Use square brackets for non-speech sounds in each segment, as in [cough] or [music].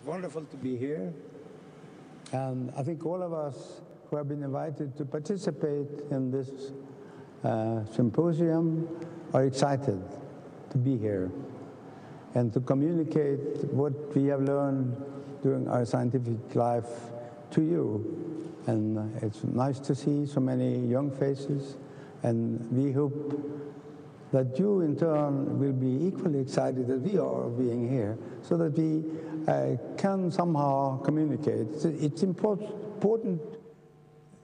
It's wonderful to be here. And I think all of us who have been invited to participate in this uh, symposium are excited to be here and to communicate what we have learned during our scientific life to you. And it's nice to see so many young faces, and we hope that you in turn will be equally excited as we are being here so that we can somehow communicate. It's, it's important.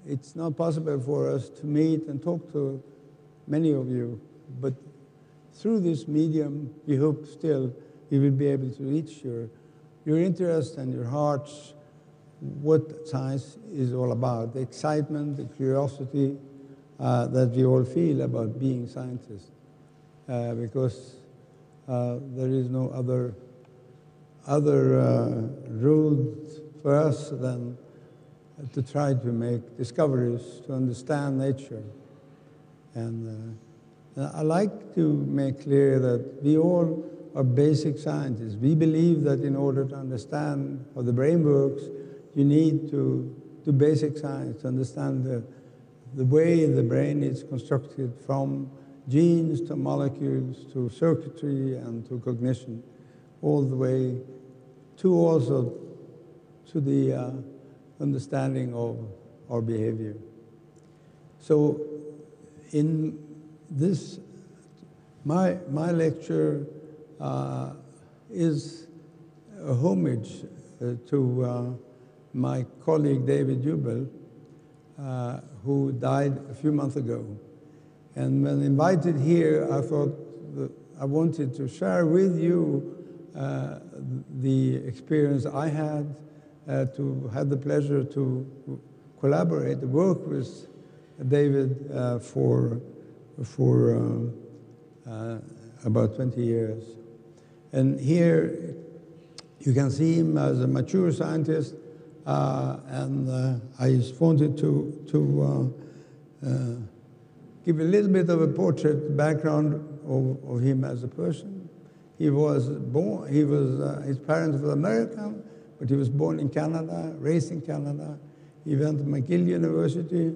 It's not possible for us to meet and talk to many of you, but through this medium, we hope still we will be able to reach your, your interest and your hearts what science is all about, the excitement, the curiosity uh, that we all feel about being scientists. Uh, because uh, there is no other, other uh, road for us than to try to make discoveries, to understand nature. And uh, I like to make clear that we all are basic scientists. We believe that in order to understand how the brain works, you need to do basic science to understand the, the way the brain is constructed from genes to molecules to circuitry and to cognition, all the way to also to the uh, understanding of our behavior. So in this, my, my lecture uh, is a homage uh, to uh, my colleague David Jubel, uh, who died a few months ago. And when invited here, I thought I wanted to share with you uh, the experience I had uh, to have the pleasure to collaborate, work with David uh, for, for uh, uh, about 20 years. And here you can see him as a mature scientist uh, and uh, I just wanted to, to give a little bit of a portrait background of, of him as a person. He was born, he was, his parents were American, but he was born in Canada, raised in Canada. He went to McGill University,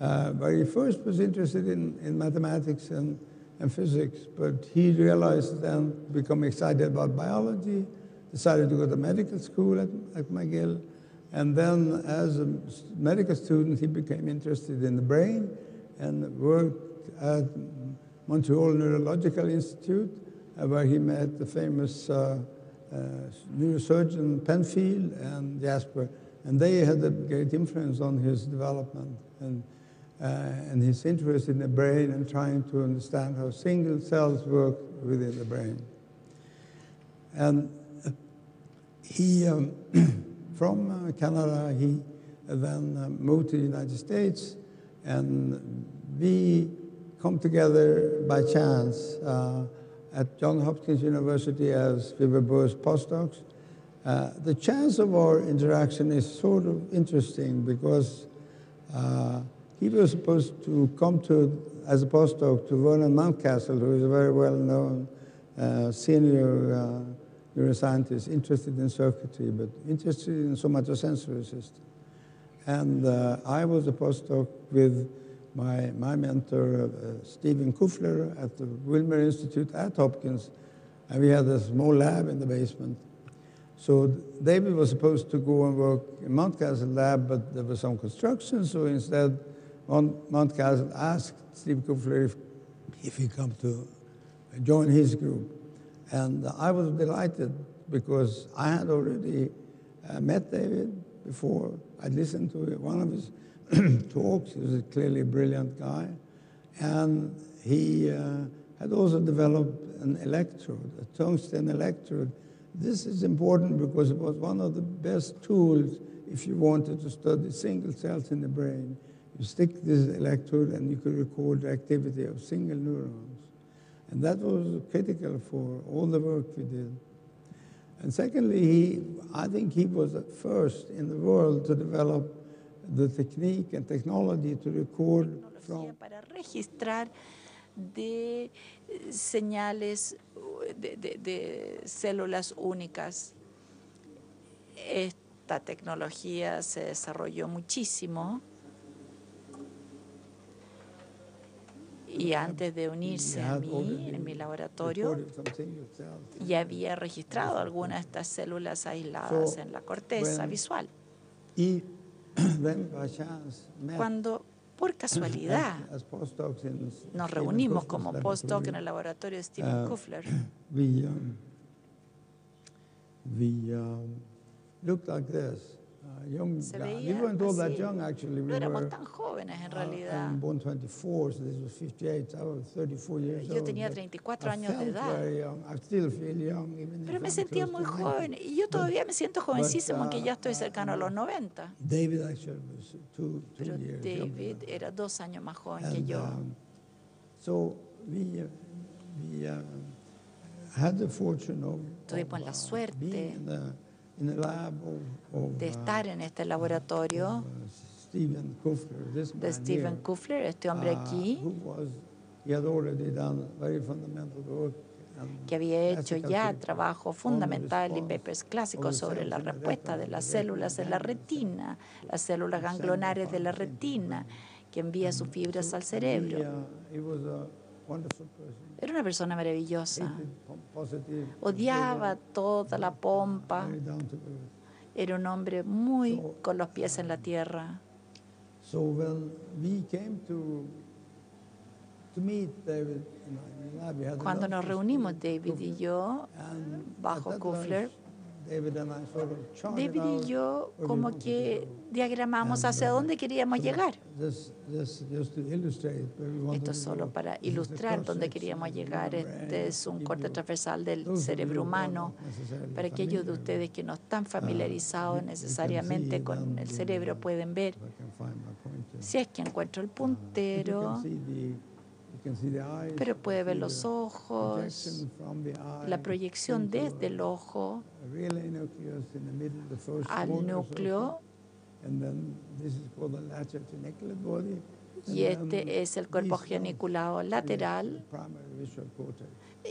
uh, where he first was interested in, in mathematics and, and physics, but he realized then, become excited about biology, decided to go to medical school at, at McGill, and then as a medical student, he became interested in the brain and worked at Montreal Neurological Institute, uh, where he met the famous uh, uh, neurosurgeon Penfield and Jasper. And they had a great influence on his development and, uh, and his interest in the brain and trying to understand how single cells work within the brain. And he um, [clears throat] from Canada. He then moved to the United States, and we come together by chance uh, at Johns Hopkins University as we were both postdocs. Uh, the chance of our interaction is sort of interesting because uh, he was supposed to come to, as a postdoc, to Vernon Mountcastle, who is a very well-known uh, senior neuroscientist interested in circuitry, but interested in somatosensory system. And uh, I was a postdoc with my, my mentor, uh, Stephen Kufler, at the Wilmer Institute at Hopkins, and we had a small lab in the basement. So David was supposed to go and work in Mountcastle lab, but there was some construction, so instead Mountcastle asked Steve Kufler if, if he come to join his group. And I was delighted because I had already uh, met David before. I listened to one of his [clears throat] talks. He was a clearly brilliant guy. And he uh, had also developed an electrode, a tungsten electrode. This is important because it was one of the best tools if you wanted to study single cells in the brain. You stick this electrode and you could record the activity of single neurons. And that was critical for all the work we did. And secondly, he, I think he was the first in the world to develop the technique and technology to record from... Para registrar de señales de, de, de células únicas. esta tecnología se desarrolló muchísimo y antes de unirse a mí en mi laboratorio ya había registrado algunas de estas células aisladas en la corteza visual. Y [clears throat] Cuando por casualidad [clears throat] nos reunimos como postdoc en el laboratorio de Stephen Ah, Kufler, we um, we um, looked like this. Uh, young Se veía weren't all that young actually. We no éramos tan jóvenes en uh, realidad. I'm born 24, so this was 58. I was 34 years Yo old. tenía but 34 I años de edad. very young. I still feel young, even Pero if me sentía muy to 90. joven y yo todavía me siento jovencísimo, aunque ya uh, estoy cercano a los uh, 90. David actually was two, two Pero years David era dos años más joven que yo. um, so we, uh, we uh, had the fortune of, Tuvimos of, la uh, suerte being de uh, estar en este laboratorio. uh, de here, Kufler, este hombre uh, aquí, que había hecho ya trabajo fundamental y papers clásicos sobre la respuesta de las células de la retina, las células ganglionares de la retina, que envía sus fibras al cerebro. Era una persona maravillosa. positive, Odiaba toda la pompa. Era un hombre muy con los pies en la tierra. Cuando nos reunimos, David y yo, bajo Kufler, David y yo como que diagramamos hacia dónde queríamos llegar. Esto es to solo para ilustrar dónde queríamos llegar. Este es un corte transversal del cerebro humano. Para aquellos de ustedes que no están familiarizados necesariamente con el cerebro pueden ver, si es que encuentro el puntero, pero puede ver los ojos, la proyección desde el ojo al núcleo y este es el cuerpo geniculado lateral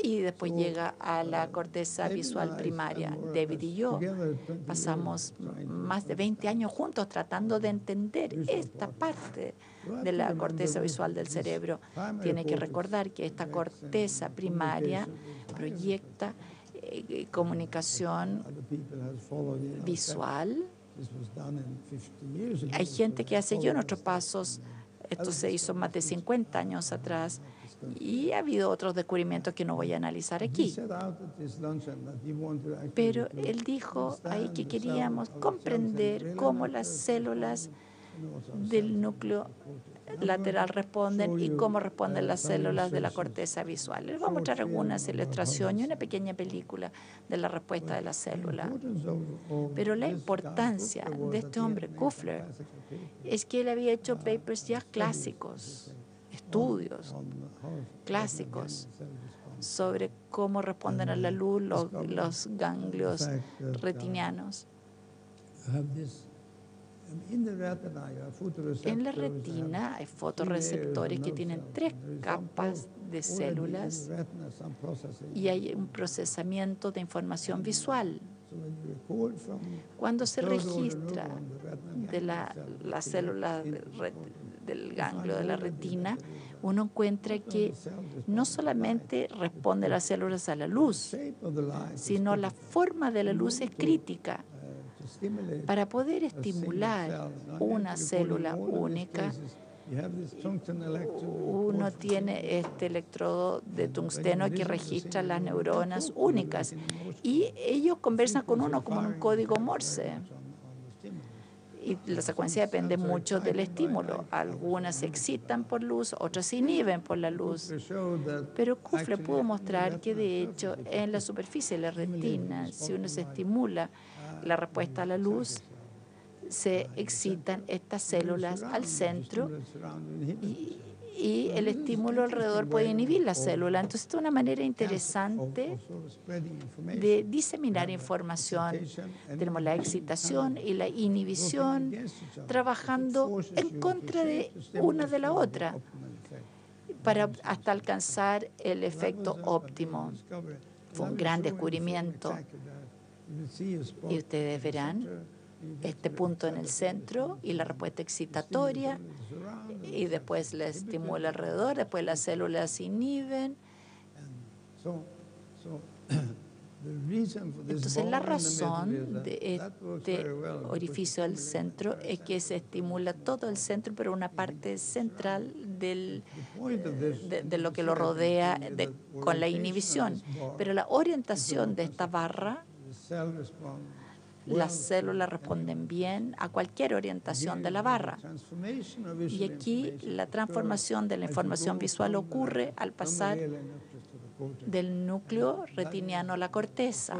y después llega a la corteza visual primaria. David y yo together 20 pasamos más de 20 understand. años juntos tratando de entender esta parte de la corteza visual del cerebro. Tiene que recordar que esta corteza primaria proyecta eh, comunicación visual. steps. This was done in 50 years ago, Hay gente que ha seguido nuestros pasos. Esto se hizo más de 50 años atrás y ha habido otros descubrimientos que no voy a analizar aquí. Pero él dijo ahí que queríamos comprender cómo las células del núcleo lateral responden y cómo responden las células de la corteza visual. Les voy a mostrar algunas ilustraciones y una pequeña película de la respuesta de la célula. of Pero la importancia de este hombre, Kufler, Es que él había hecho papers ya clásicos, estudios clásicos sobre cómo responden a la luz los, los ganglios. retinianos. En la retina hay fotorreceptores que of tienen tres capas de células y hay un procesamiento de información visual. Cuando se registra de la, la célula del, ganglio de la retina, uno encuentra que no solamente responde las células a la luz, sino la forma de la luz es crítica para poder estimular una célula única. Uno tiene este electrodo de tungsteno que registra las neuronas únicas y ellos conversan con uno como en un código Morse. Y la secuencia depende mucho del estímulo. Algunas se excitan por luz, otras se inhiben por la luz. Pero Kufler pudo mostrar que de hecho en la superficie de la retina, si uno se estimula la respuesta a la luz, se excitan estas células al centro y, el estímulo alrededor puede inhibir la célula. Entonces, es una manera interesante de diseminar información. Tenemos la excitación y la inhibición trabajando en contra de una de la otra para hasta alcanzar el efecto óptimo. Fue un gran descubrimiento Y ustedes verán este punto en el centro y la respuesta excitatoria y después la estimula alrededor, después las células inhiben. Entonces la razón de este orificio del centro es que se estimula todo el centro, pero una parte central del, de, lo que lo rodea con la inhibición. Pero la orientación de esta barra las células responden bien a cualquier orientación de la barra. Y aquí la transformación de la información visual ocurre al pasar del núcleo retiniano a la corteza.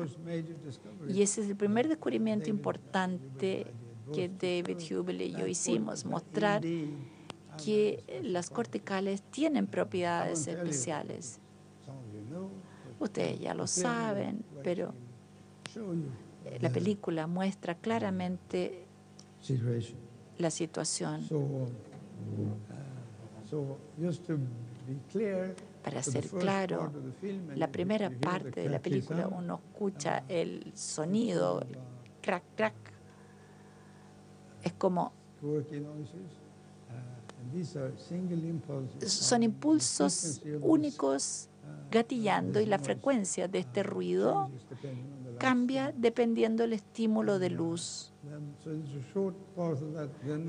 Y ese es el primer descubrimiento importante que David Hubel y yo hicimos, mostrar que las corticales tienen propiedades especiales. Ustedes ya lo saben, pero la película muestra claramente la situación. Para ser claro, la primera parte de la película uno escucha el sonido, crack, crack. Es como son impulsos únicos gatillando y la frecuencia de este ruido cambia dependiendo del estímulo de luz.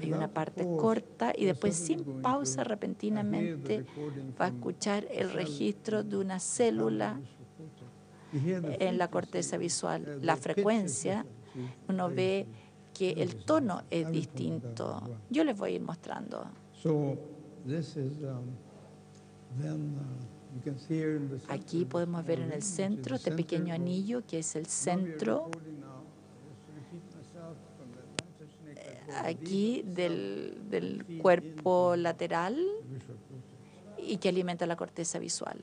Hay una parte corta y después sin pausa repentinamente va a escuchar el registro de una célula en la corteza visual. La frecuencia, uno ve que el tono es distinto. Yo les voy a ir mostrando. Aquí podemos ver en el centro este pequeño anillo que es el centro aquí del, del cuerpo lateral y que alimenta la corteza visual.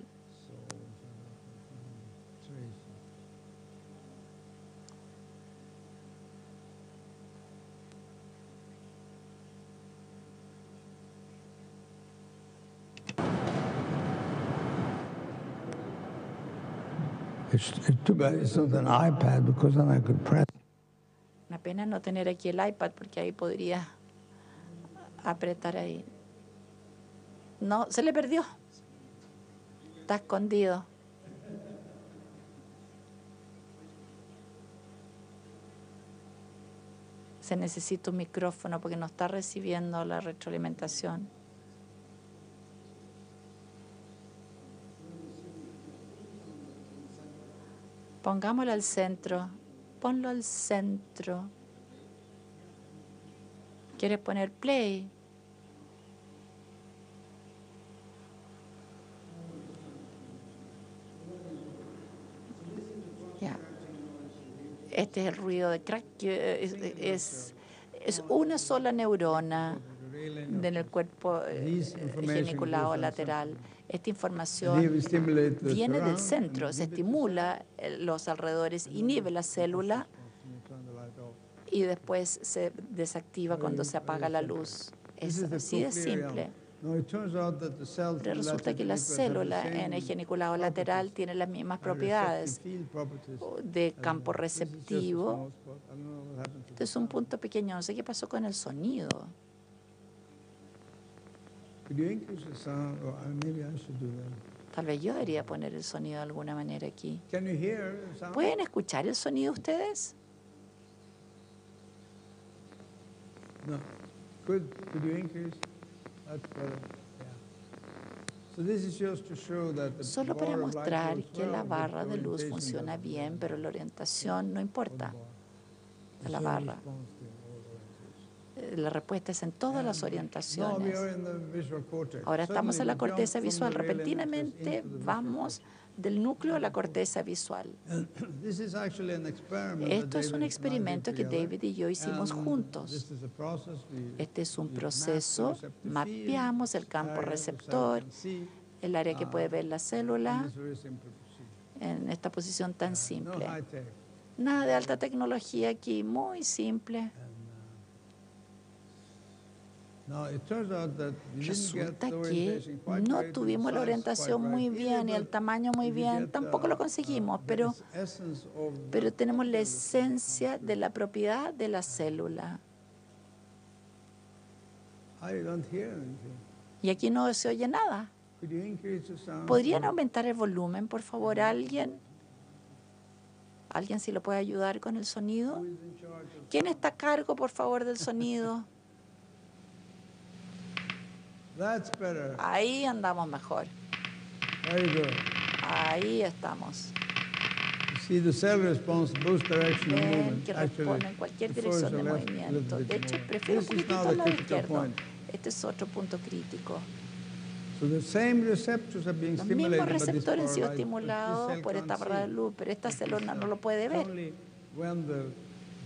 Una pena no tener aquí el iPad porque ahí podría apretar ahí. No, se le perdió. Está escondido. Se necesita un micrófono porque no está recibiendo la retroalimentación. Pongámoslo al centro. Ponlo al centro. ¿Quieres poner play? Este es el ruido de crack. Es, es, es una sola neurona en el cuerpo eh, geniculado lateral. Esta información viene del centro, se estimula eh, los alrededores, inhibe la célula y después se desactiva cuando se apaga la luz. Es así de simple. Pero resulta que la célula en el geniculado lateral tiene las mismas propiedades de campo receptivo. Este es un punto pequeño. No sé qué pasó con el sonido. Tal vez yo debería poner el sonido de alguna manera aquí. ¿Pueden escuchar el sonido ustedes? No. Good. Could you increase? Solo para mostrar que la barra de luz funciona bien, pero la orientación no importa a la barra la respuesta es en todas las orientaciones. Ahora estamos en la corteza visual. Repentinamente vamos del núcleo a la corteza visual. [coughs] Esto es un experimento que David y yo hicimos juntos. Este es un proceso. Mapeamos el campo receptor, el área que puede ver la célula en esta posición tan simple. Nada de alta tecnología aquí, muy simple. Resulta que no tuvimos la orientación muy bien y el tamaño muy bien, tampoco lo conseguimos, pero, pero tenemos la esencia de la propiedad de la célula. Y aquí no se oye nada. ¿Podrían aumentar el volumen, por favor, alguien? ¿Alguien si lo puede ayudar con el sonido? ¿Quién está a cargo, por favor, del sonido? [laughs] Ahí andamos mejor. Ahí estamos. Ven que responde en cualquier dirección de movimiento. De hecho, prefiero un poquitito al lado izquierdo. Este es otro punto crítico. Los mismos receptores han sido estimulados por esta barra de luz, pero esta célula no lo puede ver.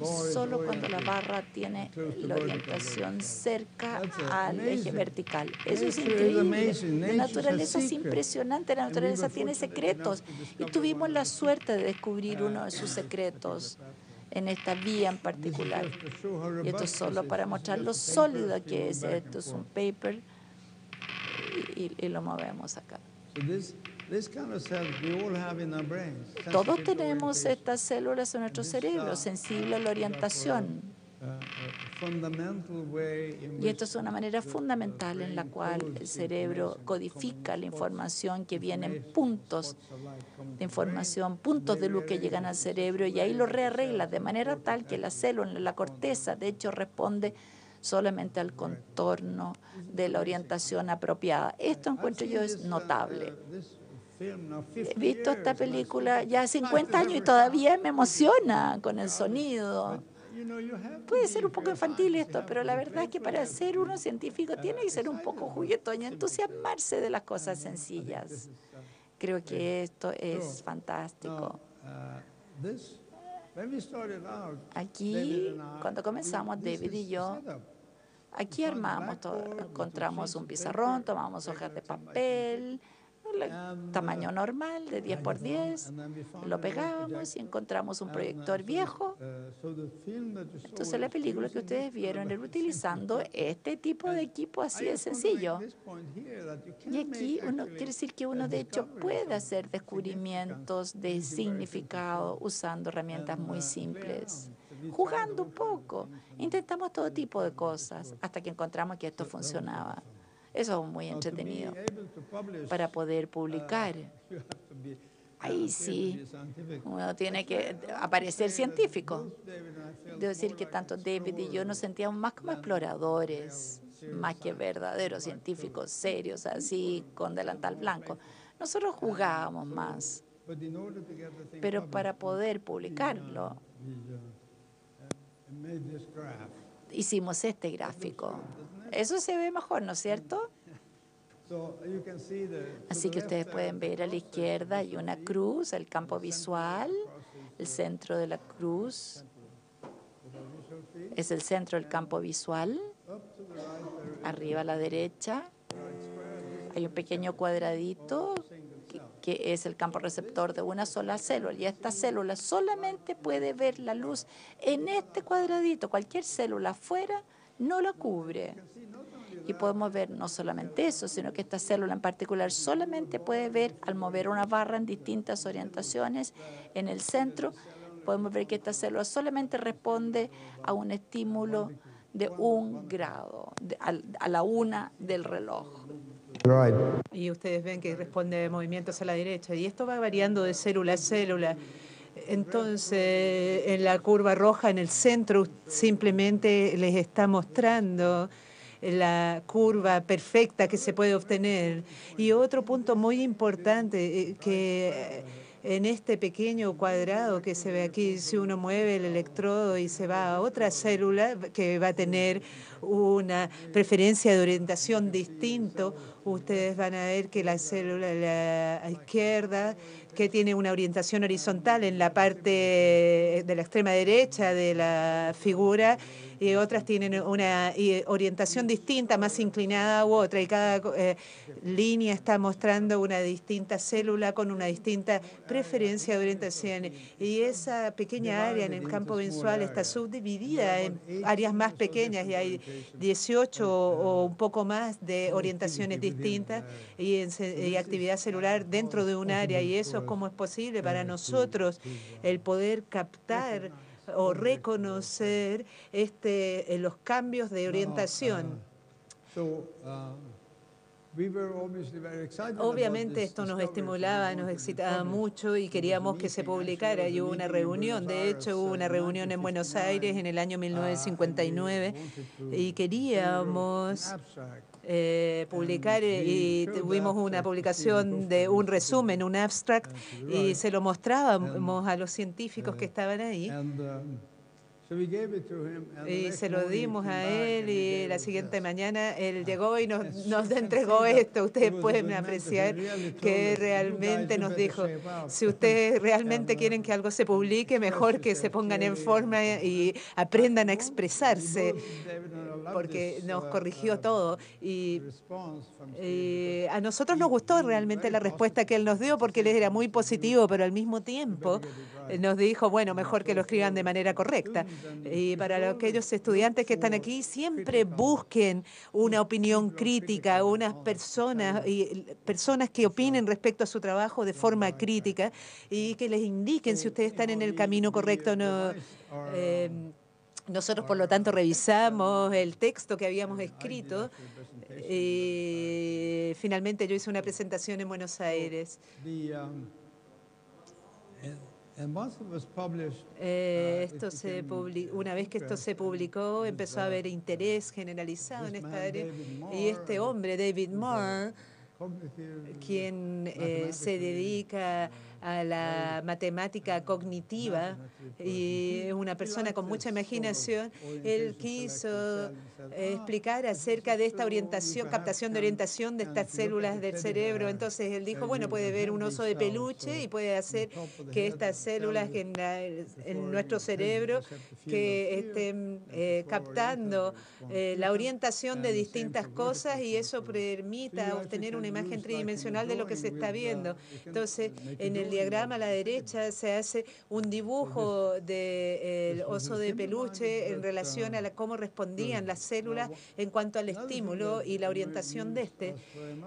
Solo cuando la barra tiene la orientación cerca al eje vertical. Eso es increíble. La naturaleza es impresionante. La naturaleza tiene secretos. Y tuvimos la suerte de descubrir uno de sus secretos en esta vía en particular. Y esto es solo para mostrar lo sólido que es. Esto es un paper y, lo movemos acá. Todos tenemos estas células en nuestro cerebro, sensible a la orientación. Y esto es una manera fundamental en la cual el cerebro codifica la información que viene en puntos de información, puntos de luz que llegan al cerebro y ahí lo rearregla de manera tal que la célula, la corteza, de hecho, responde solamente al contorno de la orientación apropiada. Esto encuentro yo es notable. He visto esta película ya 50 años y todavía me emociona con el sonido. Puede ser un poco infantil esto, pero la verdad es que para ser uno científico tiene que ser un poco juguetón y entusiasmarse de las cosas sencillas. Creo que esto es fantástico. Aquí, cuando comenzamos, David y yo, aquí armamos todo. Encontramos un pizarrón, tomamos hojas de papel, tamaño normal de 10 por 10, lo pegamos y encontramos un proyector viejo. Entonces la película que ustedes vieron era utilizando este tipo de equipo así de sencillo. Y aquí uno quiere decir que uno de hecho puede hacer descubrimientos de significado usando herramientas muy simples jugando un poco. Intentamos todo tipo de cosas hasta que encontramos que esto funcionaba. Eso es muy entretenido. Para poder publicar, [laughs] ahí sí, uno tiene que aparecer científico. Debo decir que tanto David y yo nos sentíamos más como exploradores, más que verdaderos científicos serios, así con delantal blanco. Nosotros jugábamos más, pero para poder publicarlo, hicimos este gráfico. Eso se ve mejor, ¿no es cierto? Así que ustedes pueden ver a la izquierda hay una cruz, el campo visual, el centro de la cruz es el centro del campo visual. Arriba a la derecha hay un pequeño cuadradito que es el campo receptor de una sola célula. Y esta célula solamente puede ver la luz en este cuadradito. Cualquier célula afuera no lo cubre. Y podemos ver no solamente eso, sino que esta célula en particular solamente puede ver al mover una barra en distintas orientaciones en el centro. Podemos ver que esta célula solamente responde a un estímulo de un grado, a la una del reloj. Y ustedes ven que responde movimientos a la derecha. Y esto va variando de célula a célula. Entonces, en la curva roja, en el centro, simplemente les está mostrando la curva perfecta que se puede obtener. Y otro punto muy importante, eh, que en este pequeño cuadrado que se ve aquí, si uno mueve el electrodo y se va a otra célula que va a tener una preferencia de orientación distinto, ustedes van a ver que la célula de la izquierda, que tiene una orientación horizontal en la parte de la extrema derecha de la figura, y otras tienen una orientación distinta, más inclinada u otra, y cada eh, línea está mostrando una distinta célula con una distinta preferencia de orientación. Y esa pequeña área en el campo visual está subdividida en áreas más pequeñas y hay 18 o un poco más de orientaciones distintas y, y actividad celular dentro de un área. Y eso es como es posible para nosotros el poder captar o reconocer este, eh, los cambios de orientación. Obviamente esto nos estimulaba, nos excitaba mucho y queríamos que se publicara. Y hubo una reunión, de hecho hubo una reunión en Buenos Aires en el año 1959 y queríamos eh, publicar eh, y tuvimos una publicación de un resumen, un abstract, y se lo mostrábamos a los científicos que estaban ahí. Y se lo dimos a él y la siguiente mañana él llegó y nos, [laughs] nos entregó esto. Ustedes pueden apreciar que realmente nos dijo, si ustedes [laughs] realmente quieren que algo se publique, mejor que se pongan en forma y aprendan a expresarse, porque nos corrigió todo. Y, a nosotros nos gustó realmente la respuesta que él nos dio, porque él era muy positivo, pero al mismo tiempo nos dijo, bueno, mejor que lo escriban de manera correcta. Y para aquellos estudiantes que están aquí, siempre busquen una opinión crítica, unas personas, y personas que opinen respecto a su trabajo de forma crítica y que les indiquen si ustedes están en el camino correcto o no. Nosotros, por lo tanto, revisamos el texto que habíamos escrito. y finalmente yo hice una presentación en Buenos Aires. Eh, uh, esto se una vez que esto se publicó, empezó a haber interés generalizado en esta área. Y este hombre, David Moore, quien eh, se dedica a la matemática cognitiva y es una persona con mucha imaginación, él quiso explicar acerca de esta orientación, captación de orientación de estas células del cerebro. Entonces él dijo, bueno, puede ver un oso de peluche y puede hacer que estas células en, en nuestro cerebro que estén eh, captando eh, la orientación de distintas cosas y eso permita obtener una imagen tridimensional de lo que se está viendo. Entonces, en el diagrama a la derecha se hace un dibujo del oso de peluche en relación a cómo respondían las células en cuanto al estímulo y la orientación de este.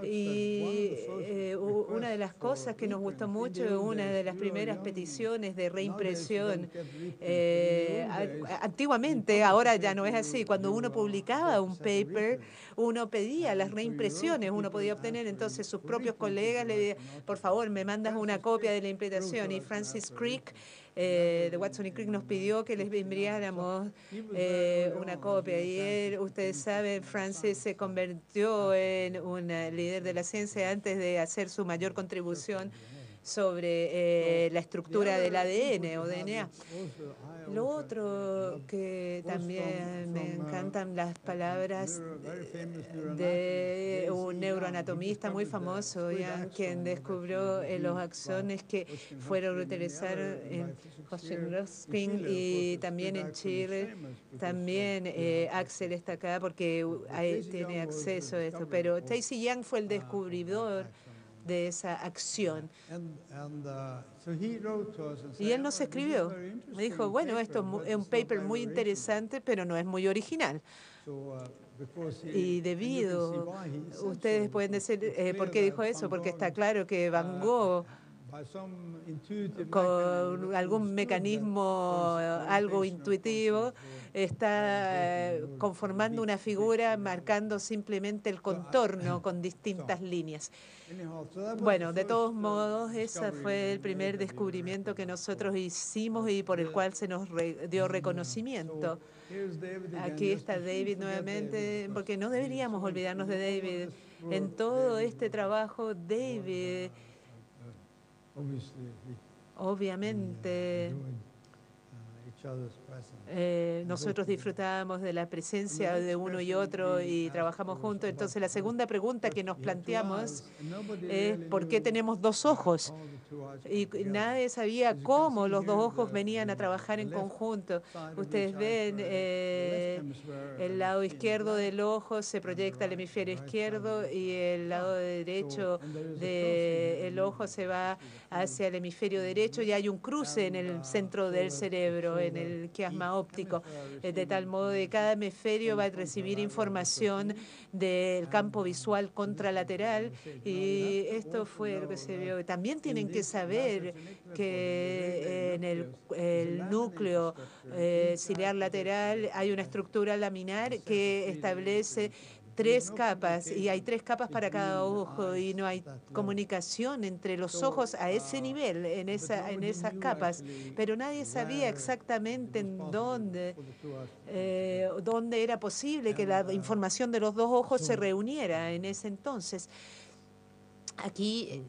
Y eh, una de las cosas que nos gustó mucho, una de las primeras peticiones de reimpresión, eh, antiguamente, ahora ya no es así, cuando uno publicaba un paper, uno pedía las reimpresiones, uno podía obtener entonces sus propios colegas, le por favor, me mandas una copia de la impresión. Y Francis Crick eh, de Watson y Crick nos pidió que les enviáramos eh, una copia. Y él, ustedes saben, Francis se convirtió en un líder de la ciencia antes de hacer su mayor contribución sobre eh, la estructura del ADN o DNA. Lo otro que también me encantan las palabras de un neuroanatomista muy famoso, quien descubrió los axones que fueron utilizados en Hoskin y también en Chile. También eh, Axel está acá porque tiene acceso a esto, pero Stacy Young fue el descubridor de esa acción. Uh, y él nos escribió. Me dijo, bueno, esto es un paper muy interesante, pero no es muy original. Uh, y debido, ustedes pueden decir, eh, ¿por qué dijo eso? Porque está claro que Van uh, Gogh con algún mecanismo algo intuitivo, está eh, conformando una figura marcando simplemente el contorno con distintas líneas. Bueno, de todos modos, ese fue el primer descubrimiento que nosotros hicimos y por el cual se nos dio reconocimiento. Aquí está David nuevamente, porque no deberíamos olvidarnos de David. En todo este trabajo, David obviamente Eh, nosotros disfrutábamos de la presencia de uno y otro y trabajamos juntos. Entonces la segunda pregunta que nos planteamos es ¿por qué tenemos dos ojos? Y nadie sabía cómo los dos ojos venían a trabajar en conjunto. Ustedes ven eh, el lado izquierdo del ojo se proyecta al hemisferio izquierdo y el lado derecho del ojo se va hacia el hemisferio derecho y hay un cruce en el centro del cerebro, en el quiasma óptico, eh, de tal modo que cada hemisferio va a recibir información del campo visual contralateral y esto fue lo que se vio. También tienen que saber que en el, núcleo eh, ciliar lateral hay una estructura laminar que establece tres capas y hay tres capas para cada ojo y no hay comunicación entre los ojos a ese nivel, en, esa, en esas capas. Pero nadie sabía exactamente en dónde, eh, dónde era posible que la información de los dos ojos se reuniera en ese entonces. Aquí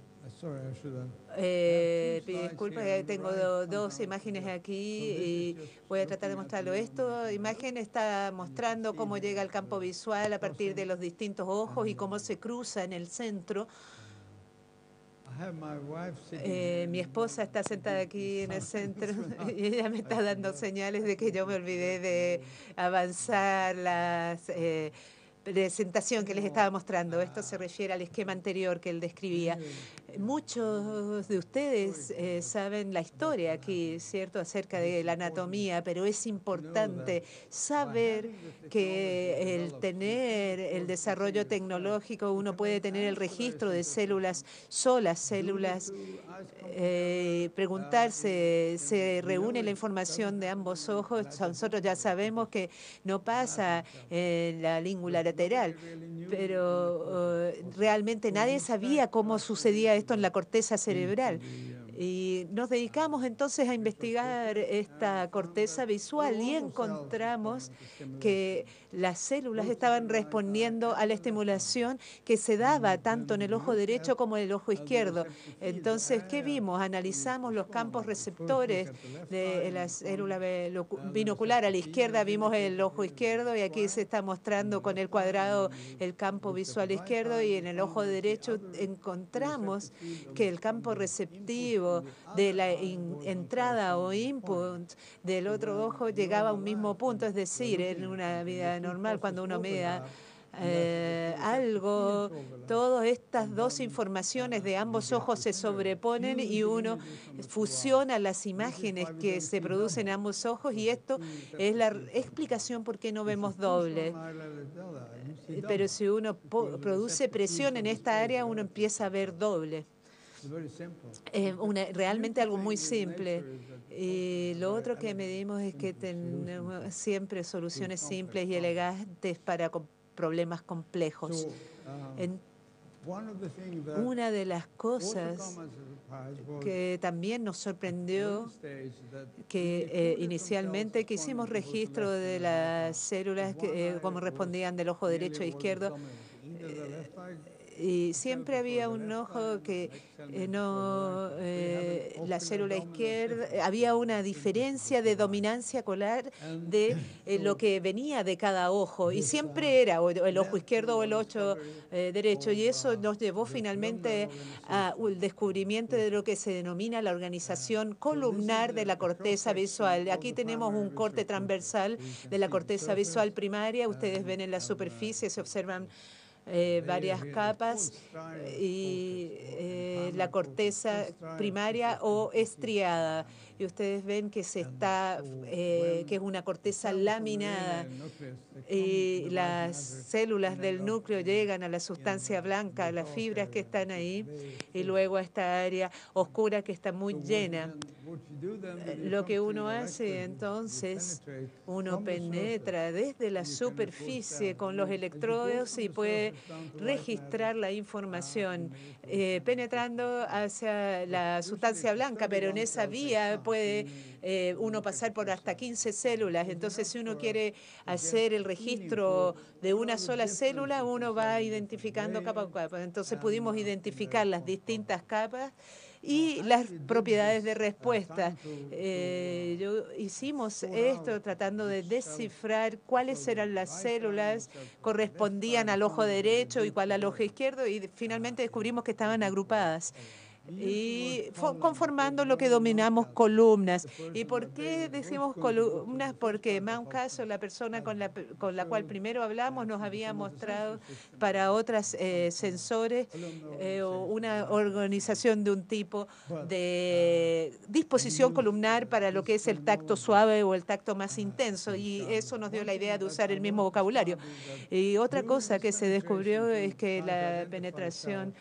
eh, disculpa, tengo dos imágenes aquí y voy a tratar de mostrarlo. Esta imagen está mostrando cómo llega el campo visual a partir de los distintos ojos y cómo se cruza en el centro. Eh, mi esposa está sentada aquí en el [laughs] centro [laughs] y ella me está dando señales de que yo me olvidé de avanzar las eh, presentación que les estaba mostrando. Esto se refiere al esquema anterior que él describía. Muchos de ustedes eh, saben la historia aquí, ¿cierto?, acerca de la anatomía, pero es importante saber que el tener el desarrollo tecnológico, uno puede tener el registro de células solas, células, eh, preguntarse, ¿se reúne la información de ambos ojos? Nosotros ya sabemos que no pasa en la língula lateral, pero eh, realmente nadie sabía cómo sucedía esto en la corteza cerebral. Y nos dedicamos entonces a investigar esta corteza visual y encontramos que las células estaban respondiendo a la estimulación que se daba tanto en el ojo derecho como en el ojo izquierdo. Entonces, ¿qué vimos? Analizamos los campos receptores de la célula binocular. A la izquierda vimos el ojo izquierdo y aquí se está mostrando con el cuadrado el campo visual izquierdo y en el ojo derecho encontramos que el campo receptivo de la entrada o input del otro ojo llegaba a un mismo punto, es decir, en una vida normal, cuando uno mira eh, algo, todas estas dos informaciones de ambos ojos se sobreponen y uno fusiona las imágenes que se producen en ambos ojos y esto es la explicación por qué no vemos doble. Pero si uno produce presión en esta área, uno empieza a ver doble. Eh, realmente algo muy simple. Y lo otro que medimos es que tenemos siempre soluciones simples y elegantes para problemas complejos. una de las cosas que también nos sorprendió que eh, inicialmente que hicimos registro de las células que, eh, como respondían del ojo derecho e izquierdo y siempre había un ojo que eh, no, eh, la célula izquierda, había una diferencia de dominancia colar de eh, lo que venía de cada ojo y siempre era el ojo izquierdo o el ojo derecho y eso nos llevó finalmente al descubrimiento de lo que se denomina la organización columnar de la corteza visual. Aquí tenemos un corte transversal de la corteza visual primaria, ustedes ven en la superficie, se observan eh, varias capas y eh, la corteza primaria o estriada. Y ustedes ven que se está, eh, que es una corteza laminada y las células del núcleo llegan a la sustancia blanca, a las fibras que están ahí, y luego a esta área oscura que está muy llena. Lo que uno hace entonces, uno penetra desde la superficie con los electrodos y puede registrar la información eh, penetrando hacia la sustancia blanca, pero en esa vía puede eh, uno pasar por hasta 15 células. Entonces, si uno quiere hacer el registro de una sola célula, uno va identificando capa por capa. Entonces, pudimos identificar las distintas capas y las propiedades de respuesta. Eh, yo, hicimos esto tratando de descifrar cuáles eran las células, correspondían al ojo derecho y cuál al ojo izquierdo, y finalmente descubrimos que estaban agrupadas y conformando lo que dominamos columnas. ¿Y por qué decimos columnas? Porque Mount Caso, la persona con la, con la cual primero hablamos, nos había mostrado para otras eh, sensores eh, una organización de un tipo de disposición columnar para lo que es el tacto suave o el tacto más intenso. Y eso nos dio la idea de usar el mismo vocabulario. Y otra cosa que se descubrió es que la penetración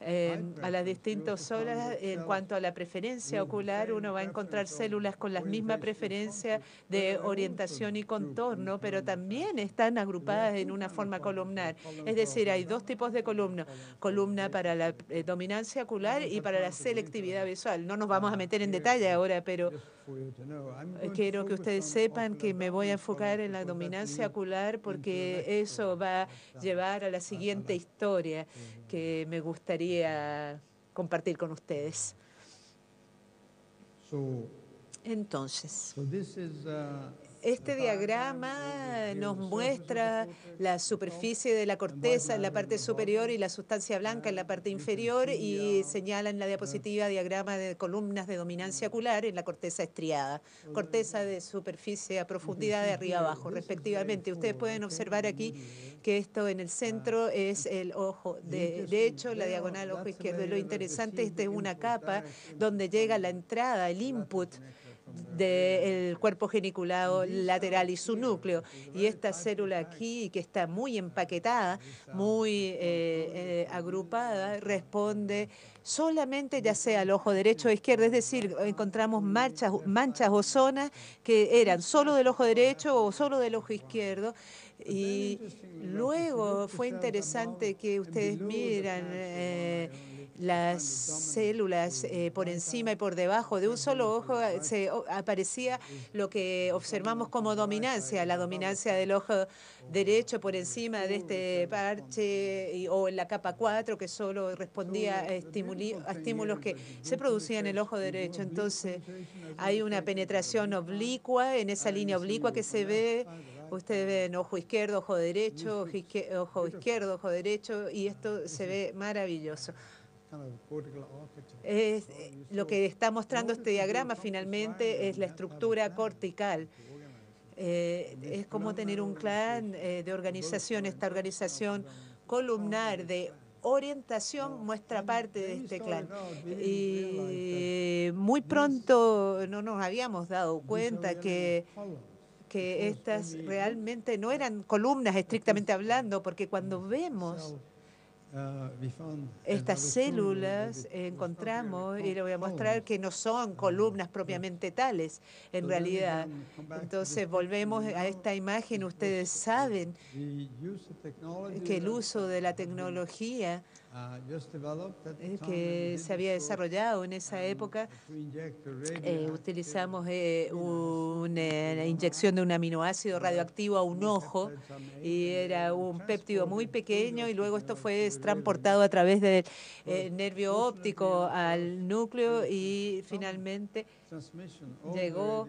a las distintas horas. En cuanto a la preferencia ocular, uno va a encontrar células con la misma preferencia de orientación y contorno, pero también están agrupadas en una forma columnar. Es decir, hay dos tipos de columna. Columna para la eh, dominancia ocular y para la selectividad visual. No nos vamos a meter en detalle ahora, pero quiero que ustedes sepan que me voy a enfocar en la dominancia ocular porque eso va a llevar a la siguiente historia que me gustaría compartir con ustedes. Entonces, uh, este diagrama nos muestra la superficie de la corteza en la parte superior y la sustancia blanca en la parte inferior y señala en la diapositiva diagrama de columnas de dominancia ocular en la corteza estriada, corteza de superficie a profundidad de arriba abajo, respectivamente. Ustedes pueden observar aquí que esto en el centro es el ojo derecho, la diagonal ojo izquierdo. Lo interesante, esta es una capa donde llega la entrada, el input del cuerpo geniculado lateral y su núcleo. Y esta célula aquí, que está muy empaquetada, muy eh, eh, agrupada, responde solamente ya sea al ojo derecho o izquierdo, es decir, encontramos manchas, manchas o zonas que eran solo del ojo derecho o solo del ojo izquierdo. Y luego fue interesante que ustedes miran eh, las células eh, por encima y por debajo de un solo ojo, eh, se aparecía lo que observamos como dominancia, la dominancia del ojo derecho por encima de este parche o en la capa 4 que solo respondía a, estímulos que se producían en el ojo derecho. Entonces hay una penetración oblicua en esa línea oblicua que se ve. Ustedes ven ojo izquierdo, ojo derecho, ojo izquierdo, ojo derecho, y esto se ve maravilloso. Es, lo que está mostrando este diagrama finalmente es la estructura cortical. Eh, es como tener un clan eh, de organización. Esta organización columnar de orientación muestra parte de este clan. Y muy pronto no nos habíamos dado cuenta que que estas realmente no eran columnas estrictamente hablando, porque cuando vemos Estas células encontramos, y le voy a mostrar que no son columnas propiamente tales, en realidad. Entonces volvemos a esta imagen, ustedes saben que el uso de la tecnología que se había desarrollado en esa uh, época. Eh, utilizamos eh, una inyección de un aminoácido radioactivo a un ojo y era un péptido muy pequeño y luego esto fue transportado a través del eh, nervio óptico al núcleo y finalmente llegó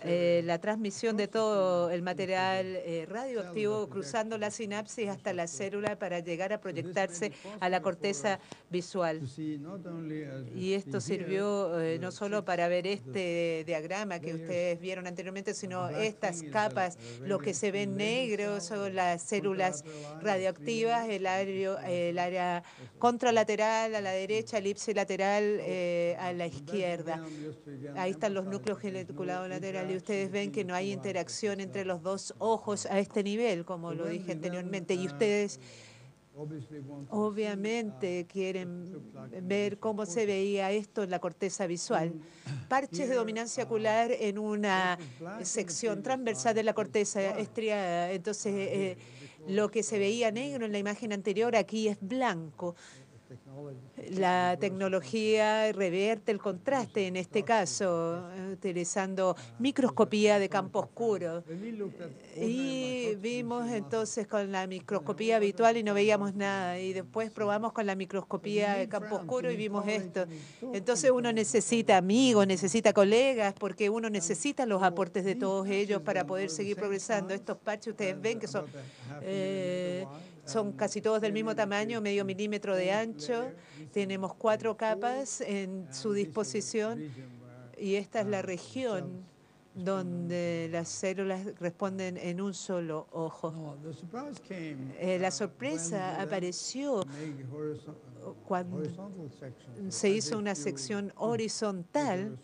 eh, la transmisión de todo el material eh, radioactivo cruzando la sinapsis hasta la célula para llegar a proyectarse a la corteza visual. Y esto sirvió eh, no solo para ver este diagrama que ustedes vieron anteriormente, sino estas capas, lo que se ve negro son las células radioactivas, el área, el área contralateral a la derecha, elipse lateral a la izquierda. Ahí están los núcleos geniculados laterales y ustedes ven que no hay interacción entre los dos ojos a este nivel, como lo dije anteriormente. Y ustedes obviamente quieren ver cómo se veía esto en la corteza visual. Parches de dominancia ocular en una sección transversal de la corteza estriada. Entonces, eh, lo que se veía negro en la imagen anterior aquí es blanco. La tecnología revierte el contraste en este caso, utilizando microscopía de campo oscuro. Y vimos entonces con la microscopía habitual y no veíamos nada. Y después probamos con la microscopía de campo oscuro y vimos esto. Entonces uno necesita amigos, necesita colegas, porque uno necesita los aportes de todos ellos para poder seguir progresando. Estos parches ustedes ven que son, eh, son casi todos del mismo tamaño, medio milímetro de ancho. Tenemos cuatro capas en su disposición y esta es la región donde las células responden en un solo ojo. Eh, la sorpresa apareció cuando se hizo una sección horizontal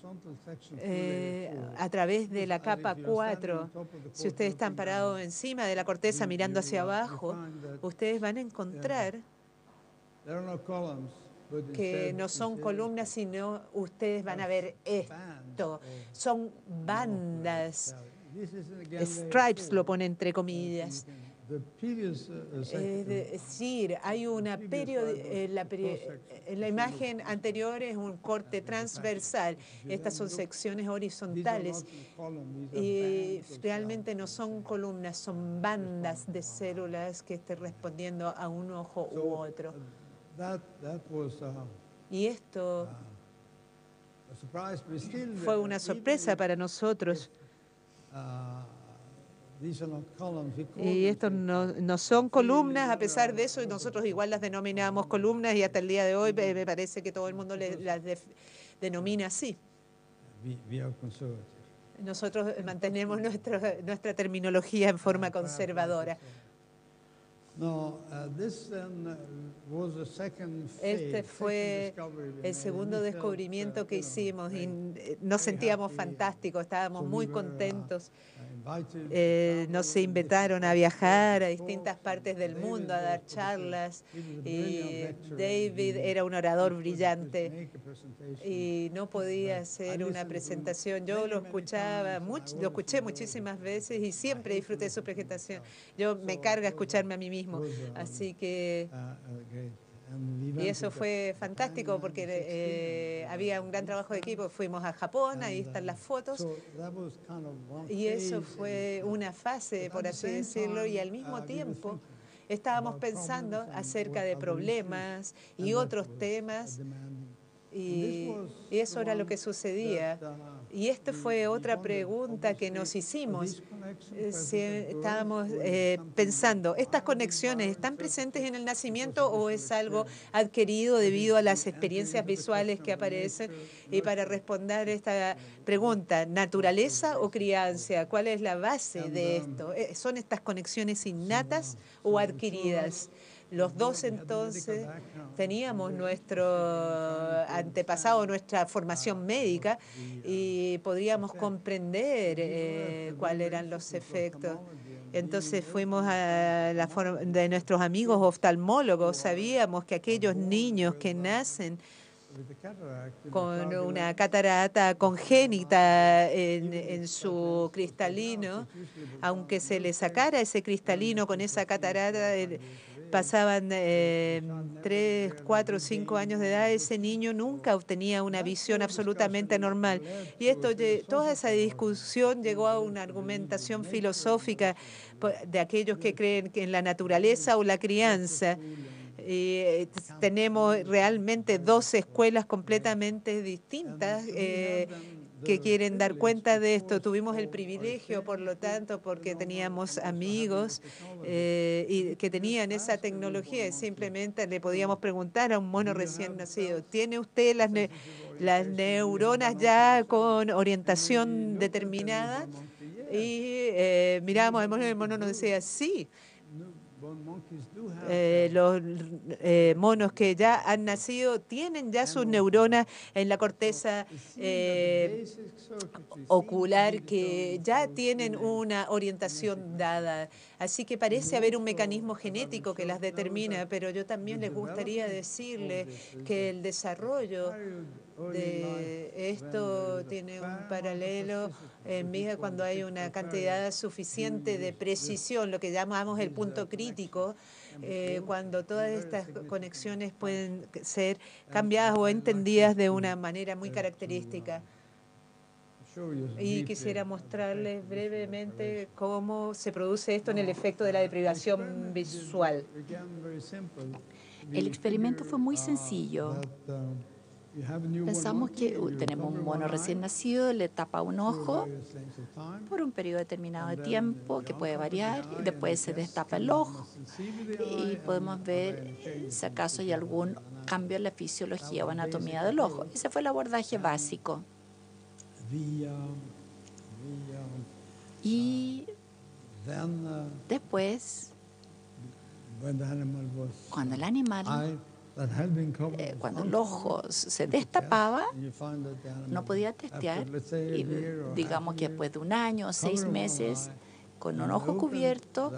eh, a través de la capa 4. Si ustedes están parados encima de la corteza mirando hacia abajo, ustedes van a encontrar que no son columnas, sino ustedes van a ver esto. Son bandas. Stripes lo pone entre comillas. Es decir, hay una eh, la, eh, la imagen anterior es un corte transversal, estas son secciones horizontales y realmente no son columnas, son bandas de células que estén respondiendo a un ojo u otro. Uh, y esto uh, fue una sorpresa para nosotros. Uh, y estos no, son columnas, a pesar de eso, nosotros igual las denominamos columnas y hasta el día de hoy me parece que todo el mundo las denomina así. Nosotros mantenemos nuestra terminología en forma conservadora. Uh, este fue el segundo descubrimiento que hicimos y eh, nos sentíamos fantásticos, estábamos muy uh, contentos. Eh, nos invitaron a viajar a distintas partes del mundo, a dar charlas. Y David era un orador brillante y no podía hacer una presentación. Yo lo escuchaba, mucho, lo escuché muchísimas veces y siempre disfruté su presentación. Yo me carga escucharme a mí mismo. Así que... Y eso fue fantástico porque eh, había un gran trabajo de equipo. Fuimos a Japón, ahí están las fotos. Y eso fue una fase, por así decirlo, y al mismo tiempo estábamos pensando acerca de problemas y otros temas. Y, eso era lo que sucedía. Y esta fue otra pregunta que nos hicimos. Eh, si estábamos eh, pensando, ¿estas conexiones están presentes en el nacimiento o es algo adquirido debido a las experiencias visuales que aparecen? Y para responder esta pregunta, ¿naturaleza o crianza? ¿Cuál es la base de esto? Eh, ¿Son estas conexiones innatas o adquiridas? Los dos entonces teníamos nuestro antepasado, nuestra formación médica y podríamos comprender eh, cuáles eran los efectos. Entonces fuimos a la de nuestros amigos oftalmólogos, sabíamos que aquellos niños que nacen con una catarata congénita en, en, su cristalino, aunque se le sacara ese cristalino con esa catarata, pasaban eh, tres, cuatro, cinco años de edad, ese niño nunca obtenía una visión absolutamente normal. Y esto, toda esa discusión llegó a una argumentación filosófica de aquellos que creen en la naturaleza o la crianza. Y eh, tenemos realmente dos escuelas completamente distintas. Eh, que quieren dar cuenta de esto. Tuvimos el privilegio, por lo tanto, porque teníamos amigos eh, y que tenían esa tecnología y simplemente le podíamos preguntar a un mono recién nacido, ¿tiene usted las, las neuronas ya con orientación determinada? Y eh, miramos al mono el mono nos decía, sí. Eh, los eh, monos que ya han nacido tienen ya sus neuronas en la corteza eh, ocular que ya tienen una orientación dada. Así que parece haber un mecanismo genético que las determina, pero yo también les gustaría decirle que el desarrollo de esto tiene un paralelo en vida cuando hay una cantidad suficiente de precisión, lo que llamamos el punto crítico, eh, cuando todas estas conexiones pueden ser cambiadas o entendidas de una manera muy característica. Y quisiera mostrarles brevemente cómo se produce esto en el efecto de la deprivación visual. El experimento fue muy sencillo. Pensamos que uh, tenemos un mono recién nacido, le tapa un ojo por un periodo determinado de tiempo que puede variar, y después se destapa el ojo y podemos ver si acaso hay algún cambio en la fisiología o anatomía del ojo. Ese fue el abordaje básico. Y después, cuando el animal eh, cuando el ojo se destapaba, no podía testear. Y digamos que después de un año seis meses, con un ojo cubierto,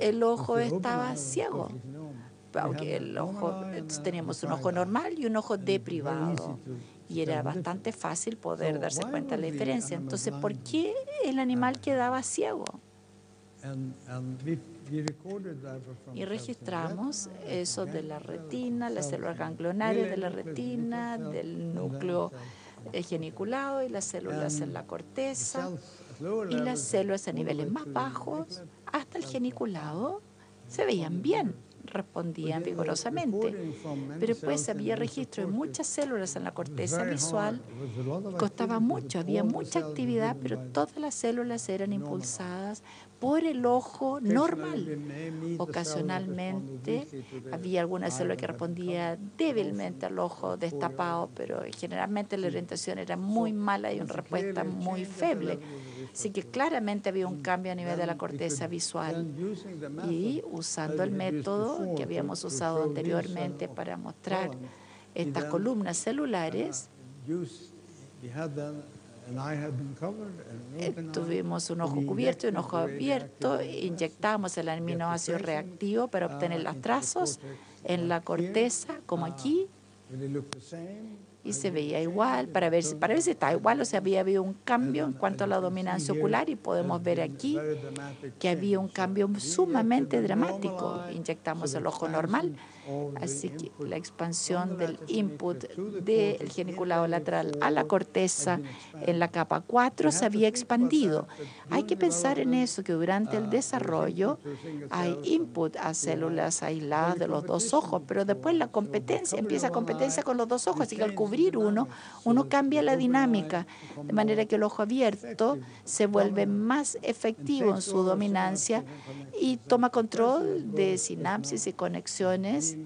el ojo estaba ciego. Aunque el ojo, teníamos un ojo normal y un ojo deprivado. Y era bastante fácil poder darse cuenta de la diferencia. Entonces, ¿por qué el animal quedaba ciego? Y registramos eso de la retina, las células ganglionares de la retina, del núcleo geniculado y las células en la corteza. y las células a niveles más bajos hasta el geniculado se veían bien respondían vigorosamente. Pero pues había registro de muchas células en la corteza visual, costaba mucho, había mucha actividad, pero todas las células eran impulsadas por el ojo normal. Ocasionalmente había alguna célula que respondía débilmente al ojo destapado, pero generalmente la orientación era muy mala y una respuesta muy feble. Así que claramente había un cambio a nivel de la corteza visual. Y usando el método que habíamos usado anteriormente para mostrar estas columnas celulares, eh, tuvimos un ojo cubierto y un ojo abierto, inyectamos el aminoácido reactivo para obtener los trazos en la corteza, como aquí, y se veía igual, para ver, para ver si está igual o si había habido un cambio en cuanto a la dominancia ocular y podemos ver aquí que había un cambio sumamente dramático. Inyectamos el ojo normal Así que la expansión del input del geniculado lateral a la corteza en la capa 4 se había expandido. Hay que pensar en eso, que durante el desarrollo hay input a células aisladas de los dos ojos, pero después la competencia, empieza competencia con los dos ojos, así que al cubrir uno, uno cambia la dinámica, de manera que el ojo abierto se vuelve más efectivo en su dominancia y toma control de sinapsis y conexiones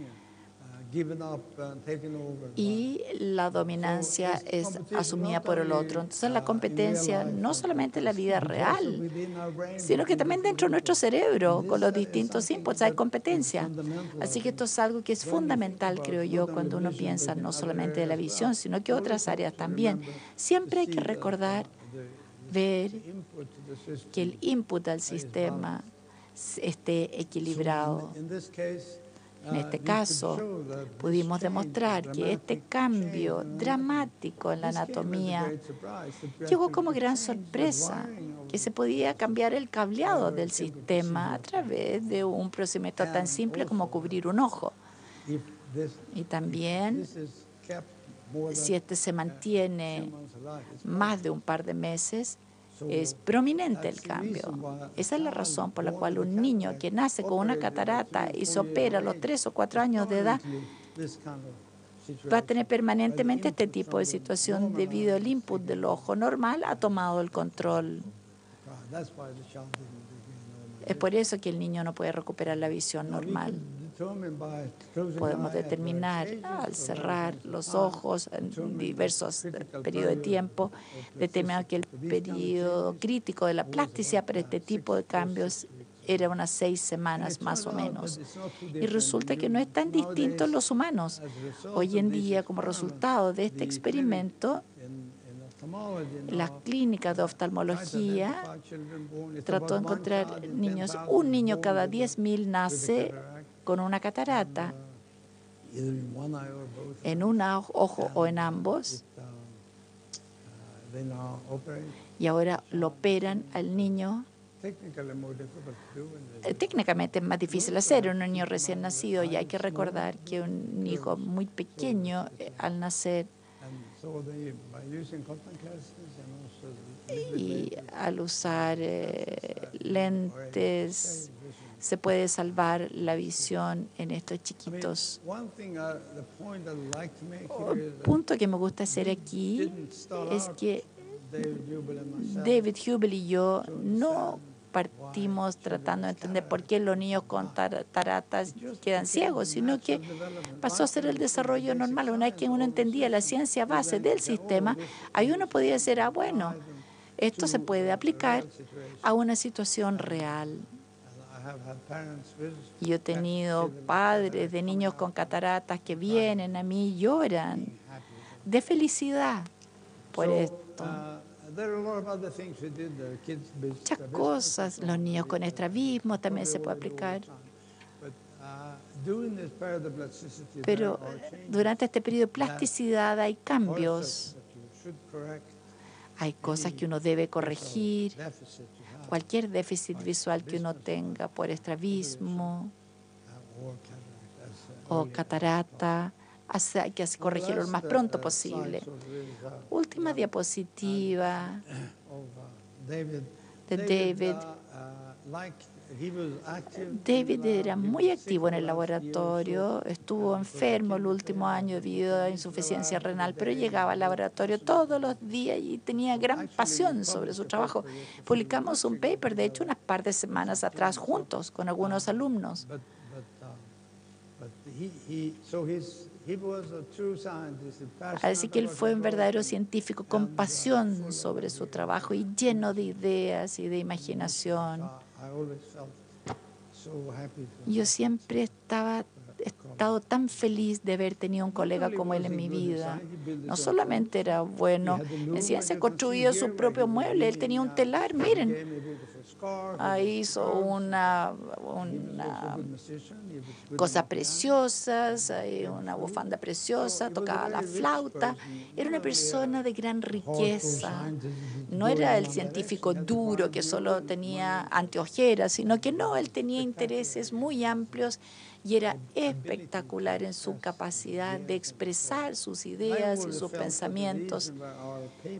y la dominancia es asumida por el otro. Entonces la competencia no solamente en la vida real, sino que también dentro de nuestro cerebro, con los distintos inputs, hay competencia. Así que esto es algo que es fundamental, creo yo, cuando uno piensa no solamente de la visión, sino que otras áreas también. Siempre hay que recordar, ver que el input al sistema esté equilibrado. En este caso, pudimos demostrar que este cambio dramático en la anatomía llegó como gran sorpresa, que se podía cambiar el cableado del sistema a través de un procedimiento tan simple como cubrir un ojo. Y también, si este se mantiene más de un par de meses, es prominente el cambio. Esa es la razón por la cual un niño que nace con una catarata y se opera a los tres o cuatro años de edad va a tener permanentemente este tipo de situación debido al input del ojo normal ha tomado el control. Es por eso que el niño no puede recuperar la visión normal. Podemos determinar al cerrar los ojos en diversos periodos de tiempo, determinar que el periodo crítico de la plasticidad para este tipo de cambios era unas seis semanas más o menos. Y resulta que no es tan distinto en los humanos. Hoy en día, como resultado de este experimento, la clínica de oftalmología trató de encontrar niños. Un niño cada 10.000 nace con una catarata en un oj- ojo o en ambos, operate. y ahora lo operan al niño. Eh, Técnicamente es más difícil hacer un niño recién nacido. Y hay que recordar que un hijo muy pequeño eh, al nacer y al usar eh, lentes se puede salvar la visión en estos chiquitos. that punto que me gusta hacer aquí es que David Hubel y yo no partimos tratando de entender por qué los niños con tar- taratas quedan ciegos, sino que pasó a ser el desarrollo normal. Una vez que uno entendía la ciencia base del sistema, ahí uno podía decir, ah, bueno, esto se puede aplicar a una situación real. Yo he tenido padres de niños con cataratas que vienen a mí y lloran de felicidad por esto. uh, Muchas cosas, los niños on. con estrabismo también se puede aplicar. uh, Pero changes, durante este periodo de plasticidad hay cambios, hay cosas que uno debe corregir, cualquier déficit visual que uno tenga por estrabismo uh, o earlier. catarata, hay que corregirlo lo más pronto posible. Última diapositiva [coughs] uh, David. de David. David era muy activo en el laboratorio, estuvo enfermo el último año debido a insuficiencia renal, pero llegaba al laboratorio todos los días y tenía gran pasión sobre su trabajo. Publicamos un paper, de hecho, unas par de semanas atrás juntos con algunos alumnos. Así que él fue un verdadero científico con pasión sobre su trabajo y lleno de ideas y de imaginación. Yo siempre estaba he estado tan feliz de haber tenido un colega como él en mi vida. No solamente era bueno en ciencia, construía su propio mueble, él tenía un telar, miren, ahí hizo una, una cosas preciosas, ahí una bufanda preciosa, tocaba la flauta. Era una persona de gran riqueza. No era el científico duro que solo tenía anteojeras, sino que no, él tenía intereses muy amplios y era espectacular en su capacidad de expresar sus ideas y sus pensamientos.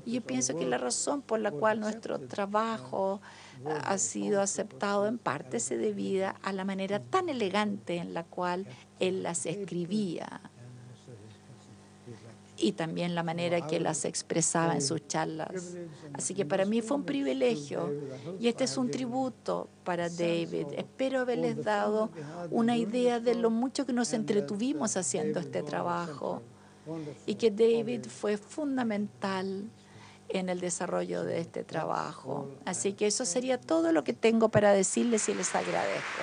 Y yo pienso que la razón por la cual nuestro trabajo ha sido aceptado en parte se a la manera tan elegante en la cual él las escribía y también la manera que las expresaba en sus charlas. Así que para mí fue un privilegio y este es un tributo para David. Espero haberles dado una idea de lo mucho que nos entretuvimos haciendo este trabajo y que David fue fundamental en el desarrollo de este trabajo. Así que eso sería todo lo que tengo para decirles y les agradezco.